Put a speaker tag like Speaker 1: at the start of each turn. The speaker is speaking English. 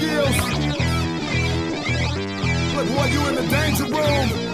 Speaker 1: Skills. Look, boy, you in the danger room.